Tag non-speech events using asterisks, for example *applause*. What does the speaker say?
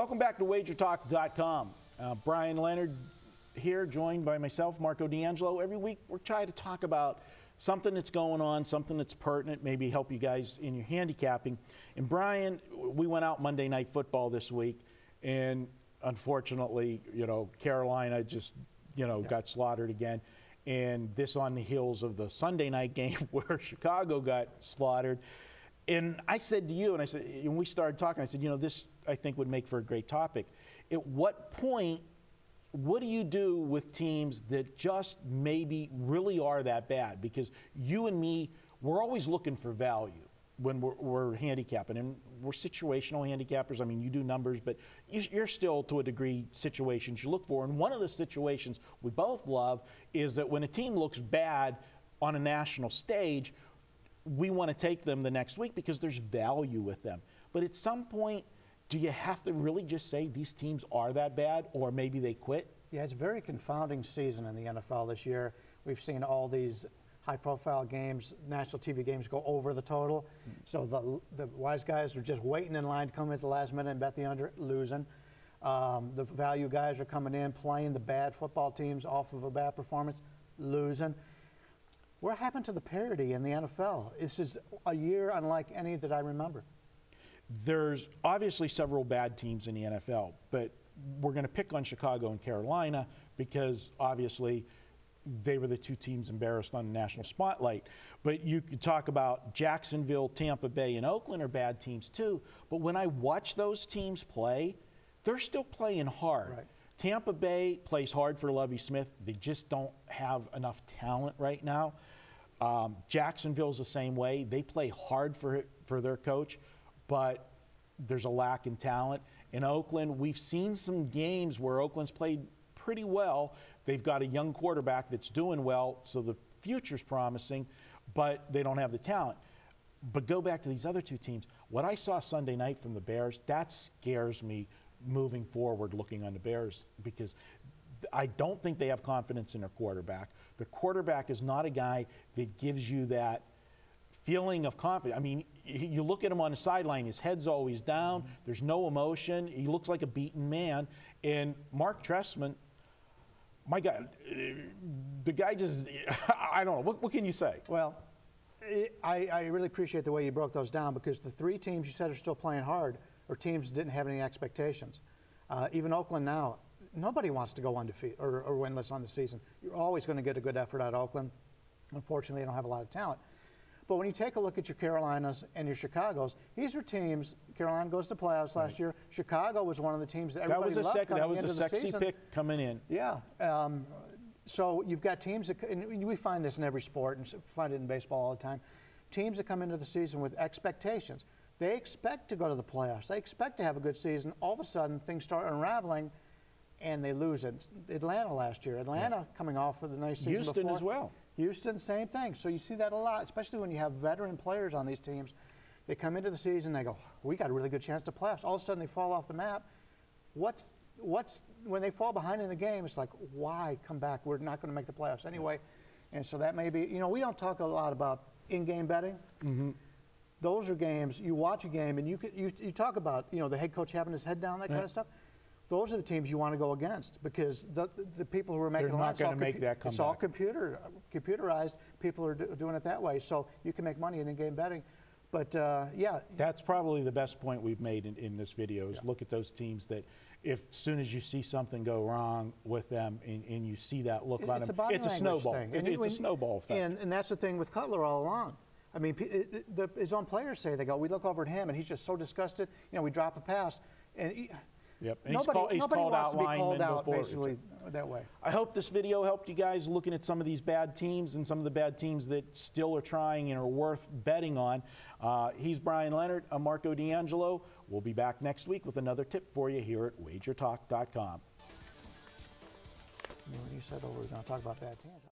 Welcome back to WagerTalk.com. Uh, Bryan Leonard here, joined by myself, Marco D'Angelo. Every week we're trying to talk about something that's going on, something that's pertinent, maybe help you guys in your handicapping. And Bryan, we went out Monday Night Football this week, and unfortunately, you know, Carolina just, you know, got slaughtered again. And this on the heels of the Sunday night *laughs* game where Chicago got slaughtered. And I said to you, and I said, and we started talking, I said, you know, this I think would make for a great topic. At what point, what do you do with teams that just maybe really are that bad? Because you and me, we're always looking for value when we're, we're handicapping, and we're situational handicappers. I mean, you do numbers, but you're still, to a degree, situations you look for. And one of the situations we both love is that when a team looks bad on a national stage, we want to take them the next week because there's value with them. But at some point, do you have to really just say these teams are that bad or maybe they quit? Yeah, it's a very confounding season in the NFL this year. We've seen all these high profile games, national TV games go over the total. So the, the wise guys are just waiting in line to come at the last minute and bet the under, losing. Um, the value guys are coming in, playing the bad football teams off of a bad performance, losing. What happened to the parity in the NFL? This is a year unlike any that I remember. There's obviously several bad teams in the NFL, but we're going to pick on Chicago and Carolina because obviously they were the two teams embarrassed on the national spotlight. But you could talk about Jacksonville, Tampa Bay, and Oakland are bad teams too. But when I watch those teams play, they're still playing hard. Right. Tampa Bay plays hard for Lovie Smith. They just don't have enough talent right now. Um, Jacksonville's the same way. They play hard for, for their coach, but there's a lack in talent. In Oakland, we've seen some games where Oakland's played pretty well. They've got a young quarterback that's doing well, so the future's promising, but they don't have the talent. But go back to these other two teams. What I saw Sunday night from the Bears, that scares me moving forward looking on the Bears because I don't think they have confidence in their quarterback. The quarterback is not a guy that gives you that feeling of confidence. I mean, you look at him on the sideline, his head's always down, mm-hmm. there's no emotion, he looks like a beaten man. And Mark Trestman, my God, the guy just, *laughs* I don't know, what, what can you say? Well, I, I, really appreciate the way you broke those down because the three teams you said are still playing hard are teams didn't have any expectations. Uh, even Oakland now, nobody wants to go undefeated or, or winless on the season. You're always going to get a good effort out of Oakland. Unfortunately, they don't have a lot of talent. But when you take a look at your Carolinas and your Chicago's, these are teams. Carolina goes to the playoffs last year. Chicago was one of the teams that everybody that was a loved sec- That was a sexy season. pick coming in. Yeah. Um, so you've got teams that, and we find this in every sport, and find it in baseball all the time. Teams that come into the season with expectations. They expect to go to the playoffs. They expect to have a good season. All of a sudden, things start unraveling, and they lose it. Atlanta last year. Atlanta yeah. coming off with a nice season Houston before. as well. Houston, same thing. So you see that a lot, especially when you have veteran players on these teams. They come into the season, they go, "We got a really good chance to playoffs." All of a sudden, they fall off the map. What's what's when they fall behind in the game? It's like, why come back? We're not going to make the playoffs anyway. And so that may be, you know, we don't talk a lot about in-game betting. Mm-hmm. Those are games you watch a game and you, you you talk about, you know, the head coach having his head down, that kind of stuff those are the teams you want to go against because the, the people who are making They're not going to make that It's all computer computerized. People are do, doing it that way, so you can make money in in-game betting. But uh, yeah, that's probably the best point we've made in, in this video is yeah. look at those teams that if as soon as you see something go wrong with them and, and you see that look it, on it's them, a it's a snowball. It, it's when, a snowball effect. And, and that's the thing with Cutler all along. I mean, it, the, his own players say they go, we look over at him and he's just so disgusted. You know, we drop a pass and. He, Yep. And nobody, he's, call, nobody called wants out to be called out before. basically that way. I hope this video helped you guys looking at some of these bad teams and some of the bad teams that still are trying and are worth betting on. Uh, he's Bryan Leonard. I'm Marco D'Angelo. We'll be back next week with another tip for you here at WagerTalk.com. You said oh, we are going to talk about bad teams.